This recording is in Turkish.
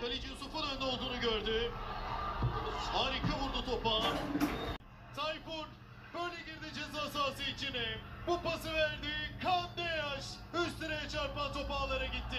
Kaleci Yusuf'un önde olduğunu gördü. Harika vurdu topa. Tayfun böyle girdi ceza sahası içine. Bu pası verdi. Kandeyaş üstüne çarpan top ağlara gitti.